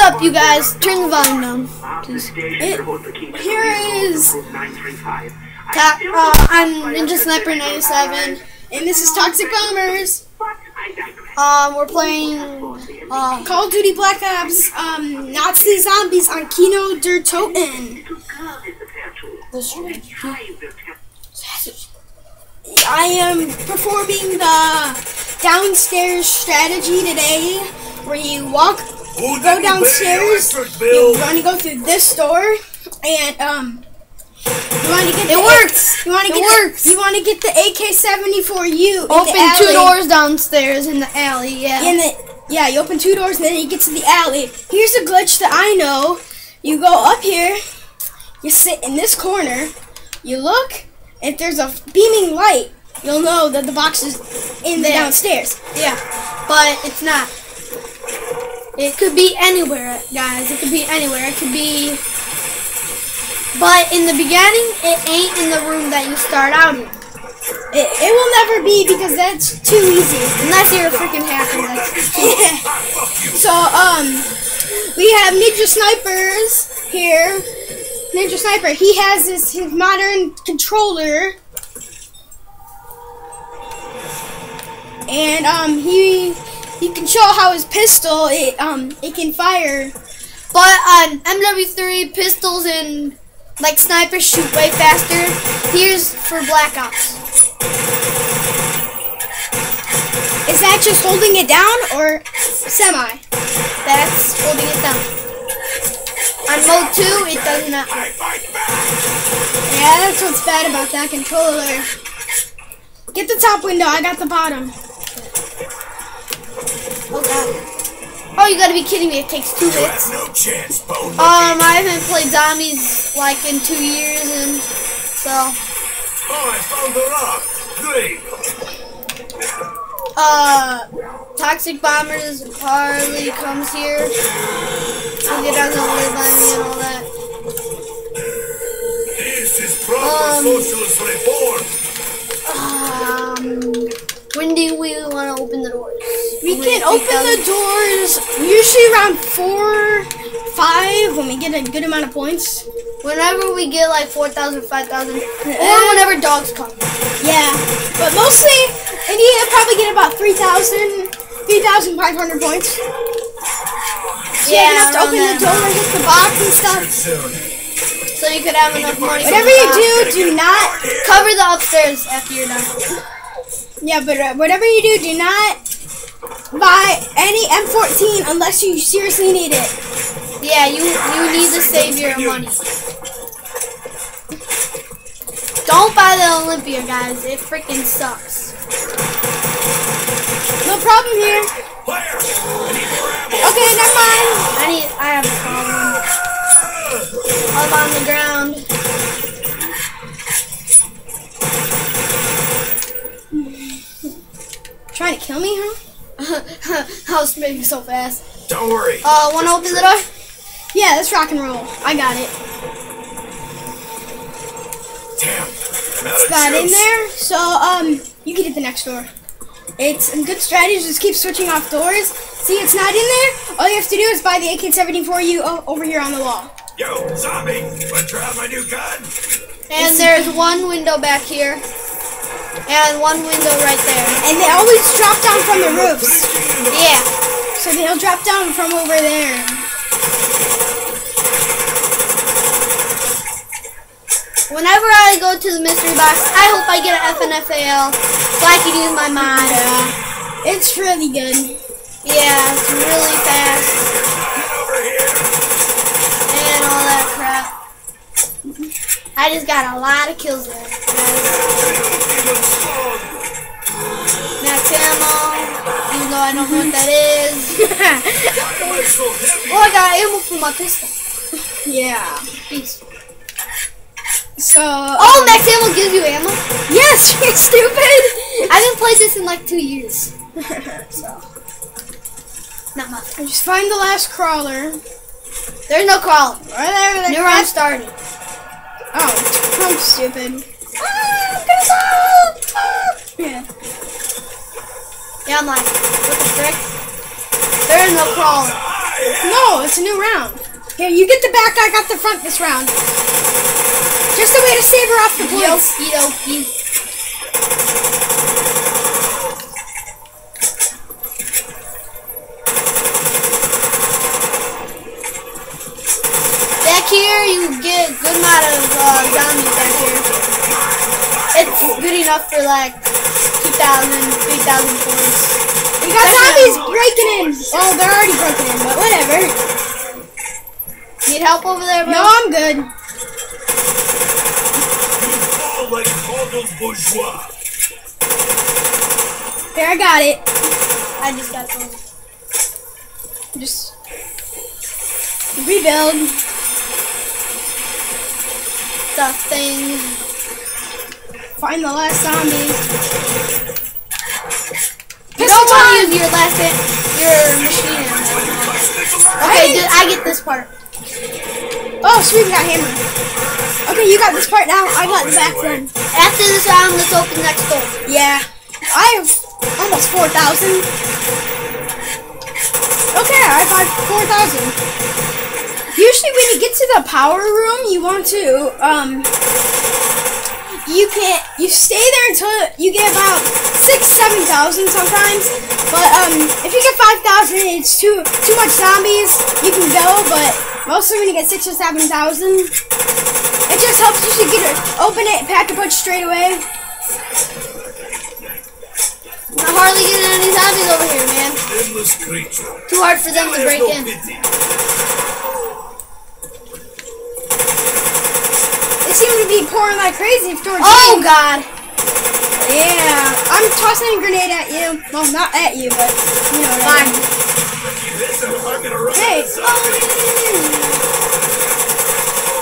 up, you guys? Turn the volume down. It, here is Ta uh, I'm Ninja Sniper 97. and this is Toxic Bombers. Um, we're playing. Uh, Call of Duty Black Ops um, Nazi Zombies on Kino der Toten. I am performing the downstairs strategy today where you walk, you go downstairs, you want to go through this door, and um, you want to get It the works! You want to It get works! The, you want to get the AK-74U. in open two doors downstairs in the alley. Yeah. In the yeah, you open two doors and then you get to the alley. Here's a glitch that I know. You go up here, you sit in this corner, you look, if there's a beaming light, you'll know that the box is in the There. downstairs. Yeah, but it's not. It could be anywhere, guys. It could be anywhere. It could be. But in the beginning, it ain't in the room that you start out in. It, it will never be because that's too easy. Unless you're a freaking hacker. That's, So um, we have Ninja Snipers here. Ninja Sniper, he has his, his modern controller. And um he he can show how his pistol it um it can fire. but on MW3, pistols and like snipers shoot way faster. Here's for Black Ops. Is that just holding it down or semi? That's holding it down. On mode 2, it does not. Yeah, that's what's bad about that controller. Get the top window, I got the bottom. Oh. You gotta be kidding me. It takes two hits. No chance, Um, I haven't played zombies like in two years, and so Oh, I found the rock. Great. uh, Toxic Bombers hardly comes here. He doesn't live by me and all that. This is proper Um, socialist reform. Um, when do we want to open the doors? We can open the doors usually around four, five when we get a good amount of points. whenever we get like 4,000, 5,000, or whenever dogs come. Yeah, but mostly, and you probably get about 3,000, 3,500 points. So you Yeah, have enough to open that. the door, and get the box and stuff. So you could have enough money. Whatever you do, do not. cover the upstairs after you're done. Yeah, but uh, whatever you do, do not buy any M14 unless you seriously need it. Yeah, you you need to save your money. Don't buy the Olympia, guys. It freaking sucks. No problem here. I need more ammo. Okay, never mind. I need. I have a problem. Up on the ground. Trying to kill me, huh? I was moving so fast. Don't worry. Uh, wanna open the door? Yeah, let's rock and roll. I got it. Damn. I'm out of Got in there. So, um, you can hit the next door. It's a good strategy. Just keep switching off doors. See, it's not in there. All you have to do is buy the AK-74U o- over here on the wall. Yo, zombie. Want to try out my new gun? And there's one window back here. And one window right there. And they always drop down from the roofs. Yeah. So they'll drop down from over there. Whenever I go to the mystery box, I hope I get an FNFAL so I can use my mod. It's really good. Yeah, it's really fast Get over here. and all that crap. I just got a lot of kills there. Feeling strong. Max ammo, even though I don't know what that is. Why am I so heavy? Oh, I got ammo for my pistol. Yeah. Peace. So. Oh, um, max ammo gives you ammo. yes, you're stupid. I haven't played this in like two years. So, not much. Just find the last crawler. There's no crawling. Right there. Where New the round crap- started. Oh, ah, I'm stupid. Ah. Yeah. Yeah, I'm like, what the frick? There is no. Die. No, it's a new round. Here, you get the back, I got the front this round. Just a way to save her off the points. Okie dokie. Back here, you get a good amount of uh, zombies here. It's good enough for like 2,000, 3,000 points. We got zombies breaking in. Oh, they're already broken in, but whatever. Need help over there, bro? No, I'm good. Fall like Caldwell's bourgeois. There, I got it. I just got some. Just rebuild. Stuff thing. Find the last zombie. You don't want to use your last hit, your machine. Okay, dude, I get this part. Oh, sweet, we got hammer. Okay, you got this part now. I got the back one. After this round, let's open next door. Yeah. I have almost 4,000. Okay, I have 4,000. Usually when you get to the power room, you want to, um, you can't, you stay there until you get about 6, 7,000 sometimes. But, um, if you get 5,000, it's too, too much zombies, you can go, but mostly when you get 6 or 7,000, it just helps you to get it, open it, pack a punch straight away. I'm hardly getting any zombies over here, man. Too hard for them to break in. pity. They seem to be pouring like crazy towards Oh you. God! Yeah, I'm tossing a grenade at you. Well, not at you, but you know. Fine. mean. This is I'm Hey,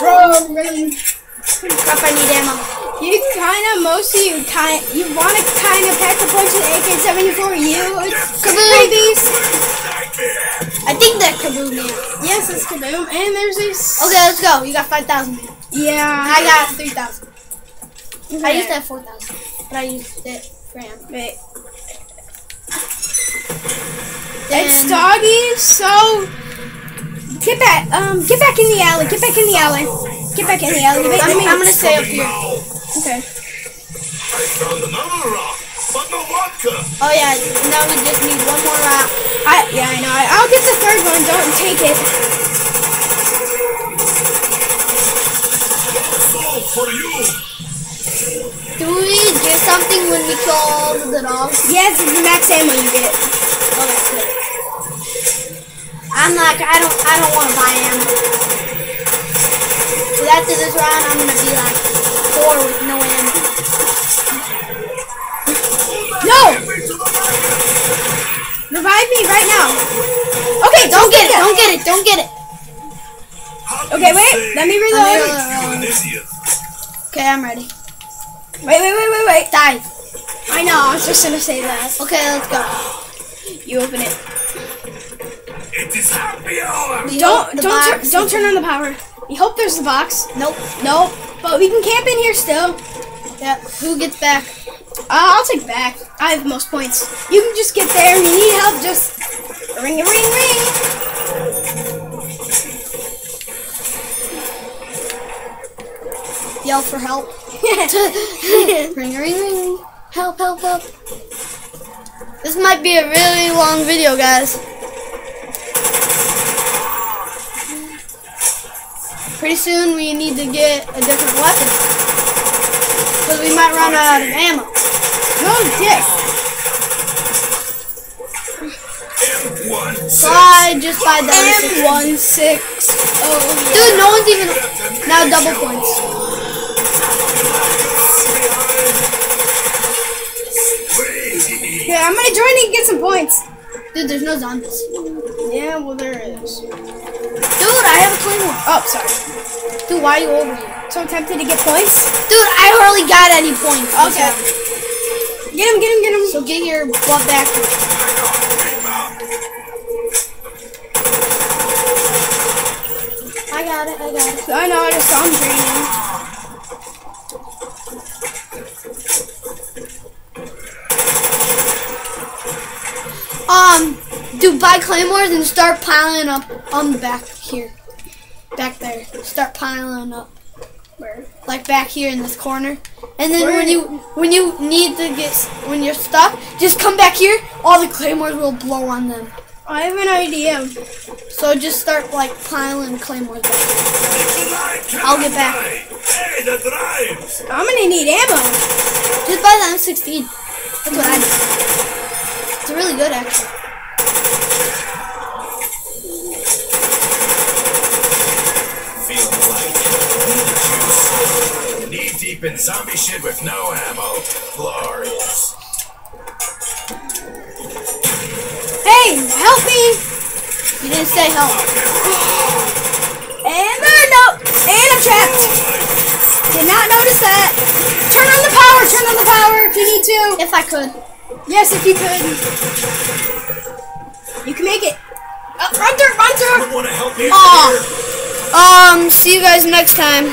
bro, oh. really. Crap, I need ammo. You kind of, most of you kind, you want to kind of pack a punch of the AK-74. You, it's Kaboom! babies. Nightmare. I think that kaboom man. Yes, it's kaboom. And there's this. Okay, let's go. You got 5,000. Yeah. I got 3,000. I used to have 4,000. But I used it for ammo. Wait. Then- It's doggy, so get back. Um, get back in the alley. Get back in the alley. Get back in the alley. Wait, I'm, let me- I'm gonna stay up here. Okay. I found another rock, but no vodka. Oh yeah, now we just need one more rock. I yeah, I know. I'll get the third one. Don't take it. For you. Do we get something when we kill all the dogs? Yes, it's the max ammo you get. Oh, that's good. I'm like, I don't, I don't want to buy ammo. So after this round, I'm gonna be like four with no ammo. No, revive me right now. Okay, Don't get it! Don't get it! Don't get it! Okay, wait. Let me reload. reloading. You an idiot. Okay, I'm ready. Wait, wait, wait, wait, wait. Dive. I know. I was just gonna say that. Okay, let's go. You open it. It is happy hour. Don't don't box- tur- don't turn on the power. We hope there's the box. Nope. Nope. But we can camp in here still. Yeah. Who gets back? Uh, I'll take back. I have most points. You can just get there. If you need help, just ring a ring ring. Yell for help. ring, ring, ring. Help, help, help. This might be a really long video, guys. Pretty soon we need to get a different weapon. Because we might run out of ammo. No dick. M1 So I just buy the. M one six. Oh Dude, no one's even... Now double points. Yeah. I'm gonna join and get some points. Dude, there's no zombies. Yeah, well there is. Dude, I have a claymore. Oh, sorry. Dude, why are you over here? So I'm tempted to get points. Dude, I hardly got any points. Okay. Get him, get him, get him. So get your butt back. I got it, I got it. I know, I just saw him training. Um, dude, buy claymores and start piling up Um, back here. Back there. Start piling up. Like back here in this corner. And then Where? when you when you need to get when you're stuck, just come back here. All the claymores will blow on them. I have an idea. So just start like piling claymores back. I'll get back. Hey, the drives! I'm gonna need ammo. Just buy the M16. That's what I do. It's really good actually. Juice. Deep in zombie shit with no ammo. Glorious. Hey, help me! You didn't say help. And there, no, and I'm trapped. Did not notice that. Turn on the power. Turn on the power if you need to. If I could. Yes, if you could. You can make it. Oh, run through, run through. Someone want to help me? Aw. Um, see you guys next time.